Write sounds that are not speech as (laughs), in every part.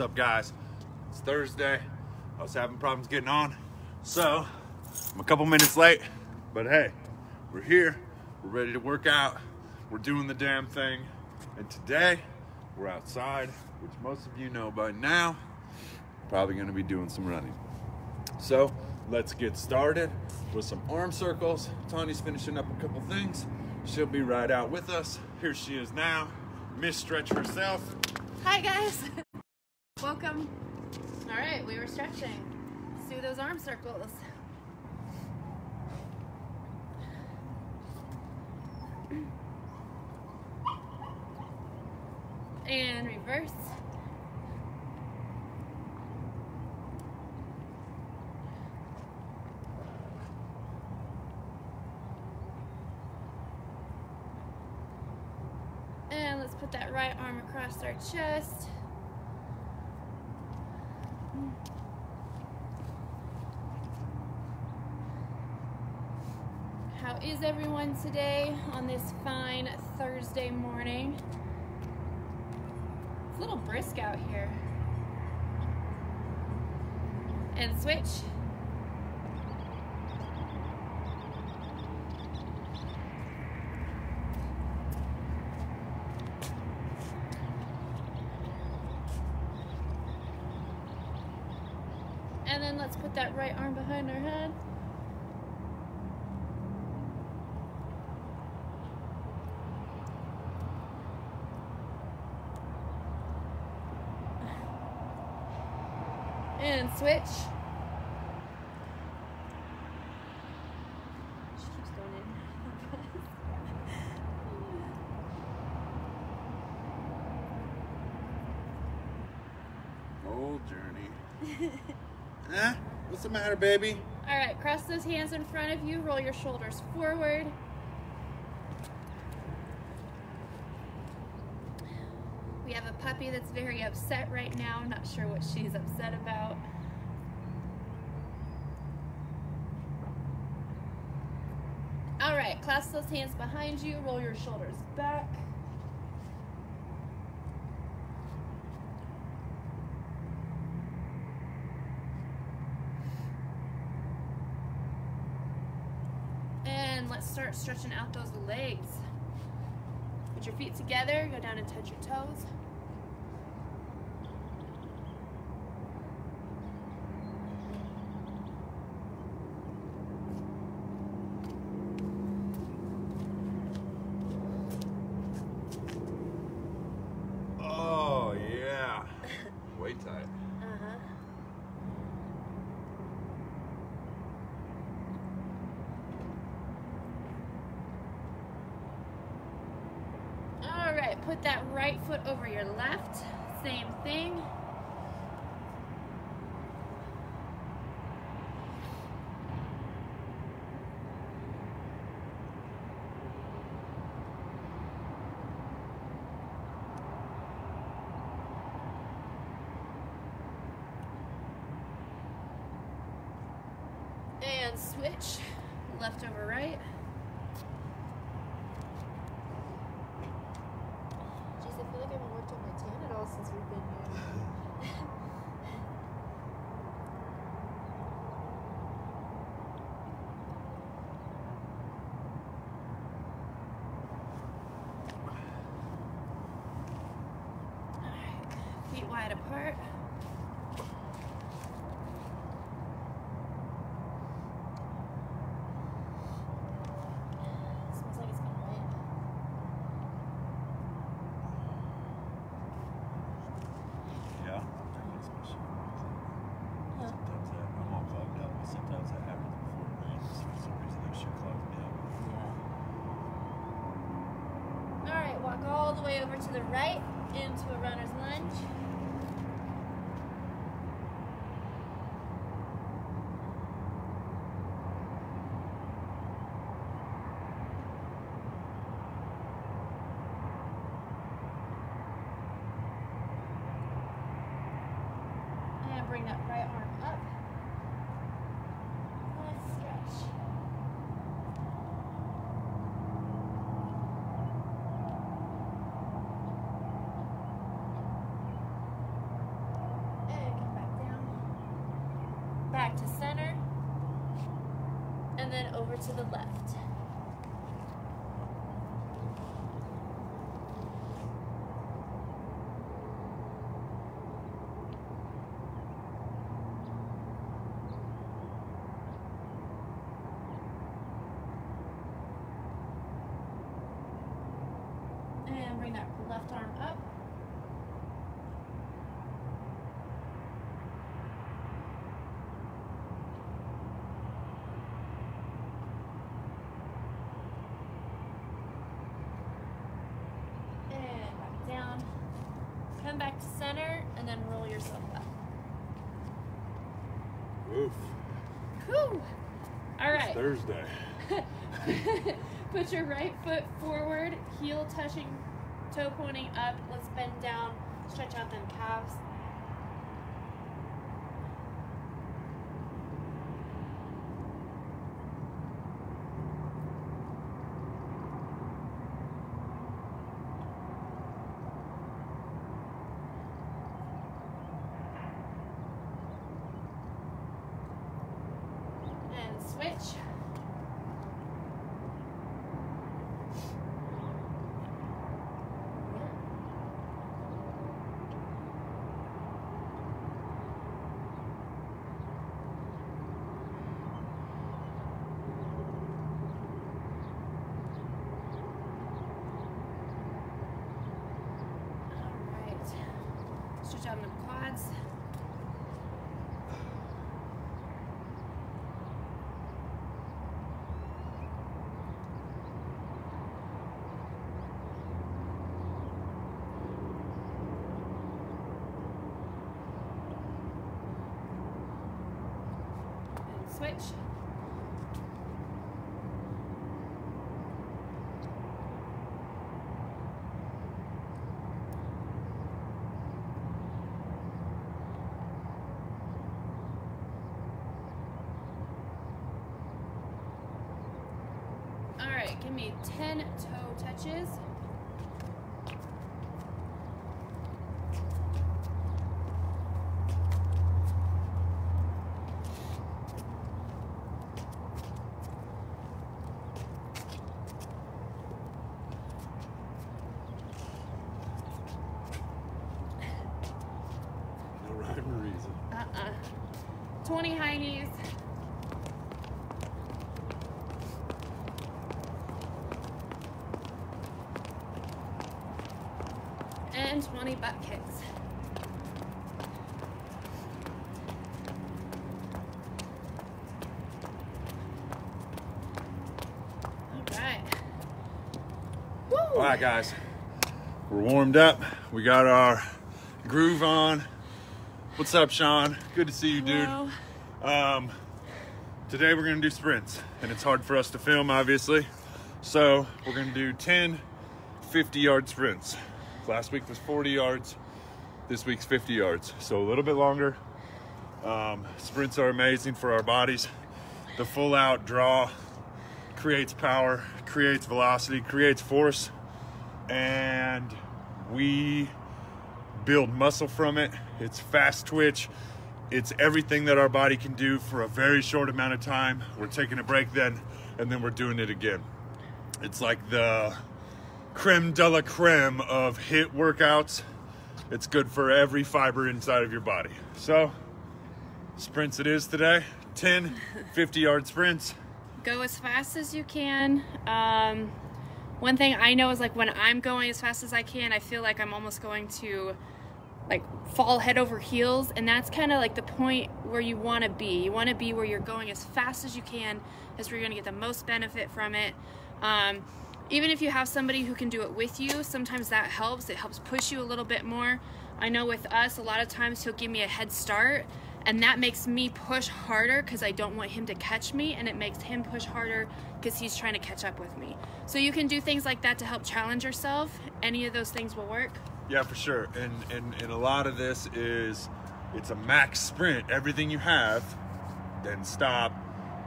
What's up, guys? It's Thursday. I was having problems getting on, so I'm a couple minutes late, but hey, we're here. We're ready to work out. We're doing the damn thing. And today, we're outside, which most of you know by now. Probably gonna be doing some running. So let's get started with some arm circles. Tawny's finishing up a couple things. She'll be right out with us. Here she is now, Miss Stretch herself. Hi guys. (laughs) Welcome. All right, we were stretching. Let's do those arm circles. And reverse. And let's put that right arm across our chest. Is everyone today on this fine Thursday morning? It's a little brisk out here. And switch. And then let's put that right arm behind our head. And switch. She keeps going in. Old journey. (laughs) eh? What's the matter, baby? All right, cross those hands in front of you, roll your shoulders forward. We have a puppy that's very upset right now, not sure what she's upset about. All clasp those hands behind you, roll your shoulders back. And let's start stretching out those legs. Put your feet together, go down and touch your toes. Oh, yeah. Way tight. Uh-huh. All right, put that right foot over your left. Same thing. And switch, left over right. Jeez, I feel like I haven't worked on my tan at all since we've been here. Alright, feet wide apart. Smells like it's gonna rain. Yeah. Huh? Sometimes that, I'm all clogged up, but sometimes that happens before it rains. For some reason, that shit clogs me up. All right, Just for some reason, that shit clogged me up. Alright, walk all the way over to the right into a runner's lunge. bring that right arm up. Let's stretch. And come back down. Back to center. And then over to the left. And bring that left arm up. And back down. Come back to center and then roll yourself up. Oof. Whew. All right. Thursday. (laughs) Put your right foot forward, heel touching, toe pointing up. Let's bend down, stretch out them calves. And switch. Stretch out them quads. Switch. All right, give me 10 toe touches. No rhyme or reason. Uh-uh. 20 high knees. And 20 butt kicks. All right. Woo! All right, guys. We're warmed up. We got our groove on. What's up, Sean? Good to see you, dude. Um, today we're gonna do sprints, and it's hard for us to film, obviously. So we're gonna do 10 50 yard sprints. Last week was 40 yards. This week's 50 yards, so a little bit longer. Um, sprints are amazing for our bodies. The full out draw creates power, creates velocity, creates force, and we build muscle from it. It's fast twitch. It's everything that our body can do for a very short amount of time. We're taking a break then, and then we're doing it again. It's like the creme de la creme of HIIT workouts. It's good for every fiber inside of your body. So, sprints it is today 10 (laughs) 50 yard sprints. go as fast as you can. Um, one thing I know is like when I'm going as fast as I can, I feel like I'm almost going to like fall head over heels, and that's kind of like the point where you want to be. You want to be where you're going as fast as you can. That's where you're going to get the most benefit from it. Um, even if you have somebody who can do it with you, sometimes that helps. It helps push you a little bit more. I know with us, a lot of times he'll give me a head start, and that makes me push harder because I don't want him to catch me, and it makes him push harder because he's trying to catch up with me. So you can do things like that to help challenge yourself. Any of those things will work. Yeah, for sure. And, and and a lot of this is it's a max sprint. Everything you have, then stop,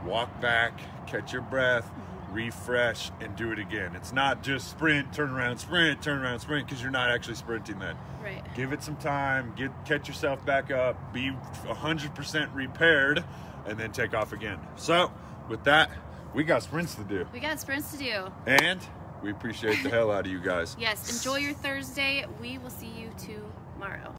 walk back, catch your breath, refresh, and do it again. It's not just sprint, turn around, sprint, turn around, sprint, because you're not actually sprinting then. Right. Give it some time, get catch yourself back up, be 100% repaired, and then take off again. So, with that, we got sprints to do. We got sprints to do. And we appreciate the hell out of you guys. (laughs) Yes, enjoy your Thursday. We will see you tomorrow.